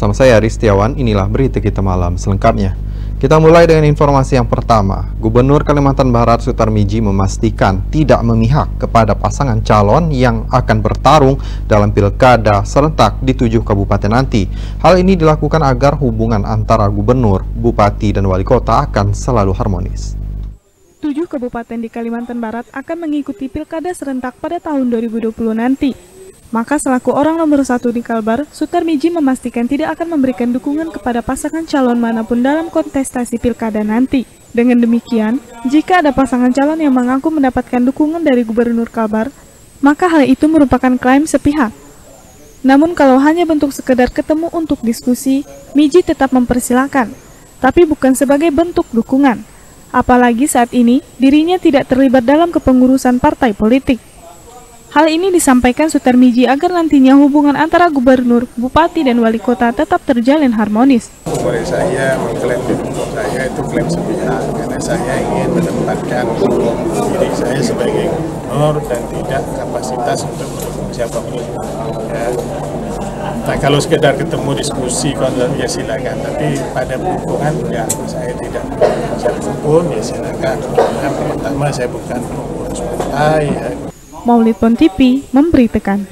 Bersama saya Ristiawan, inilah berita kita malam selengkapnya. Kita mulai dengan informasi yang pertama. Gubernur Kalimantan Barat Sutarmiji memastikan tidak memihak kepada pasangan calon yang akan bertarung dalam pilkada serentak di tujuh kabupaten nanti. Hal ini dilakukan agar hubungan antara gubernur, bupati, dan wali kota akan selalu harmonis. Tujuh kabupaten di Kalimantan Barat akan mengikuti pilkada serentak pada tahun 2020 nanti. Maka selaku orang nomor satu di Kalbar, Sutarmiji memastikan tidak akan memberikan dukungan kepada pasangan calon mana pun dalam kontestasi pilkada nanti. Dengan demikian, jika ada pasangan calon yang mengaku mendapatkan dukungan dari Gubernur Kalbar, maka hal itu merupakan klaim sepihak. Namun kalau hanya bentuk sekedar ketemu untuk diskusi, Miji tetap mempersilahkan, tapi bukan sebagai bentuk dukungan. Apalagi saat ini, dirinya tidak terlibat dalam kepengurusan partai politik. Hal ini disampaikan Sutarmiji agar nantinya hubungan antara gubernur, bupati, dan wali kota tetap terjalin harmonis. Boleh saya mengklaim saya itu klaim sepihak karena saya ingin menempatkan diri saya sebagai gubernur dan tidak kapasitas untuk mendukung siapa pun. Ya. Nah, kalau sekedar ketemu diskusi ya silakan, tapi pada dukungan ya saya tidak siapa pun ya silakan. Yang pertama saya bukan pengurus partai, ya. Maulid Pontipi memberitakan.